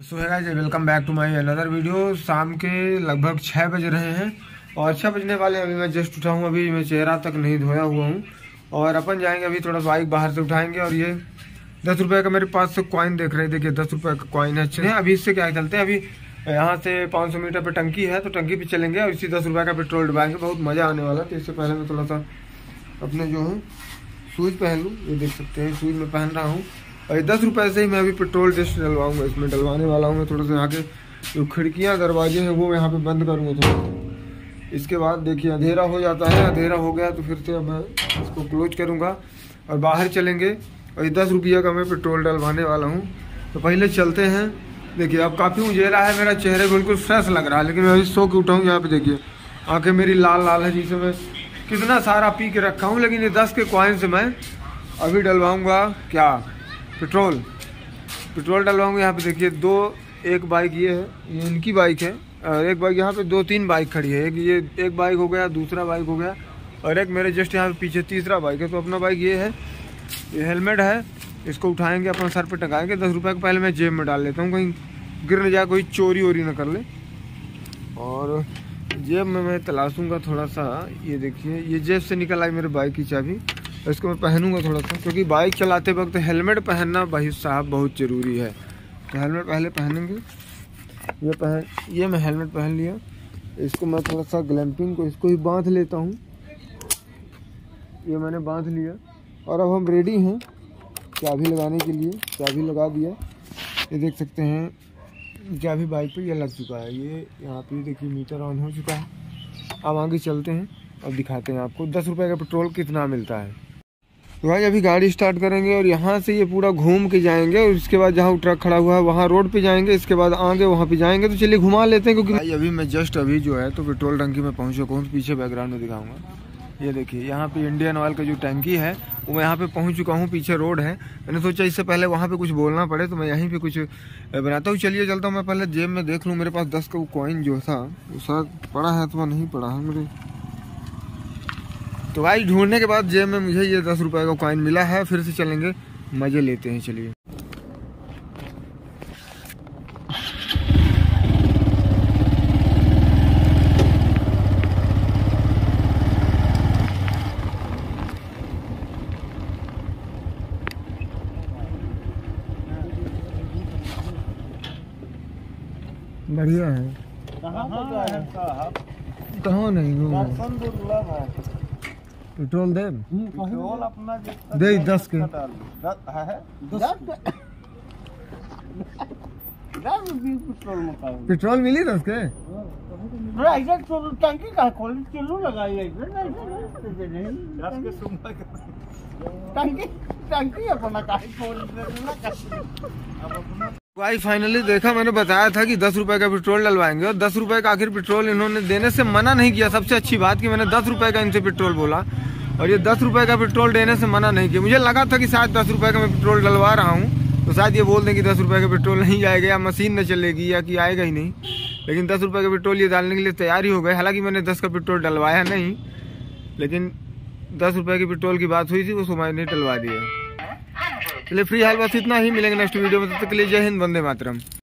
So hi welcome back to my another video शाम के लगभग छः बज रहे हैं और छः बजने वाले अभी मैं जस्ट उठा हूँ, अभी मैं चेहरा तक नहीं धोया हुआ हूँ। और अपन जाएँगे अभी थोड़ा बाइक बाहर से उठाएँगे और ये दस रुपये का मेरे पास से कॉइन देख रहे देखिए, दस रुपये का कॉइन है, अच्छे अभी इससे क्या चलते हैं? अभी यहाँ से 500 मीटर पे टंकी है तो टंकी पे चलेंगे और इसी दस रुपये का पेट्रोल डलवाएँगे बहुत मज़ा आने वाला तो इससे पहले मैं थोड़ा सा अपने जो है, शूज़ पहन लूँ। ये देख सकते हैं, शूज़ में पहन रहा हूँ। और दस रुपये से ही मैं अभी पेट्रोल टेस्ट डलवाऊँगा, इसमें डलवाने वाला हूँ मैं थोड़ा सा यहाँ के जो खिड़कियाँ, दरवाजे हैं, वो यहाँ पे बंद करूँगा थोड़ा इसके बाद देखिए, अंधेरा हो जाता है, अंधेरा हो गया तो फिर से अब मैं इसको क्लोज करूँगा और बाहर चलेंगे। और ये दस रुपये का मैं पेट्रोल डलवाने वाला हूँ। तो पहले चलते हैं। देखिए, अब काफ़ी उजेरा है मेरा चेहरे, बिल्कुल फ्रेश लग रहा है, लेकिन मैं अभी सो के उठाऊँ यहाँ पे, देखिए। आँखें मेरी लाल लाल है जिसे मैं कितना सारा पी के रखा हूँ, लेकिन ये दस के कॉइन से मैं अभी डलवाऊँगा क्या? पेट्रोल। पेट्रोल डलवाऊँगा यहाँ पे, देखिए, दो, एक बाइक ये है, ये इनकी बाइक है, और एक बाइक यहाँ पे, दो, तीन बाइक खड़ी है। एक ये, एक बाइक हो गया, दूसरा बाइक हो गया, और एक मेरे जस्ट यहाँ पे पीछे तीसरा बाइक है। तो अपना बाइक ये है, ये हेलमेट है, इसको उठाएँगे, अपना सर पे टकाएँगे दस रुपये का पहले मैं जेब में डाल लेता हूँ, कहीं गिर न जाए, कोई चोरी वोरी ना कर ले। और जेब में मैं तलाशूँगा थोड़ा सा, ये देखिए, ये जेब से निकल आई मेरे बाइक की चाबी। इसको मैं पहनूँगा थोड़ा सा, क्योंकि बाइक चलाते वक्त हेलमेट पहनना भाई साहब बहुत ज़रूरी है। तो हेलमेट पहले पहनेंगे। ये पहन ये मैं हेलमेट पहन लिया। इसको मैं थोड़ा सा ग्लैम्पिंग को, इसको ही बाँध लेता हूँ। ये मैंने बाँध लिया। और अब हम रेडी हैं चाबी लगाने के लिए। चाबी लगा दिया। ये देख सकते हैं, चाबी बाइक पे ये लग चुका है। ये यहाँ पे देखिए मीटर ऑन हो चुका है। अब आगे चलते हैं। अब दिखाते हैं आपको। दस रुपये का पेट्रोल कितना मिलता है। भाई अभी गाड़ी स्टार्ट करेंगे और यहाँ से ये पूरा घूम के जाएँगे और उसके बाद जहाँ ट्रक खड़ा हुआ है, वहाँ रोड पे जाएँगे, इसके बाद आगे वहाँ पे जाएँगे। तो चलिए घुमा लेते हैं क्योंकि भाई, अभी मैं जस्ट अभी जो है तो पेट्रोल टंकी में पहुँच चुका हूँ तो पीछे बैकग्राउंड में दिखाऊँगा? ये देखिए, यहाँ पे इंडियन ऑयल का जो टंकी है, वो मैं यहाँ पे पहुँच चुका हूँ, पीछे रोड है। मैंने सोचा इससे पहले वहाँ पे कुछ बोलना पड़े तो मैं यहीं पे कुछ बनाता हूँ। चलिए चलता हूँ, मैं पहले जेब में देख लूँ, मेरे पास दस का वो कॉइन जो था, वो शायद पड़ा है अथवा नहीं पड़ा है, मेरे तो भाई ढूँढने के बाद जेब में मुझे ये दस रुपए का कॉइन मिला है फिर से चलेंगे। मज़े लेते हैं चलिए। बढ़िया है। कहाँ नहीं वो पेट्रोल दे। पेट्रोल अपना दे दस के। पेट्रोल मिली दस के? टंकी का खोल चलो लगाई टंकी टंकी अपना का खोल भाई फाइनली देखा, मैंने बताया था कि दस रुपए का पेट्रोल डलवाएँगे और दस रुपए का आखिर पेट्रोल इन्होंने देने से मना नहीं किया। सबसे अच्छी बात कि मैंने दस रुपए का इनसे पेट्रोल बोला और ये दस रुपए का पेट्रोल देने से मना नहीं किया। मुझे लगा था कि शायद दस रुपए का मैं पेट्रोल डलवा रहा हूँ तो शायद ये बोल दें कि दस रुपए का पेट्रोल नहीं जाएगा या मशीन न चलेगी या कि आएगा ही नहीं। लेकिन दस रुपए का पेट्रोल ये डालने के लिए तैयार ही हो गए हालाँकि मैंने दस का पेट्रोल डलवाया नहीं, लेकिन दस रुपए की पेट्रोल की बात हुई थी, वो मैंने डलवा दिया। चलिए फ्री हाल बस इतना ही। मिलेंगे नेक्स्ट वीडियो में, तब तक के लिए जय हिंद, वंदे मातरम।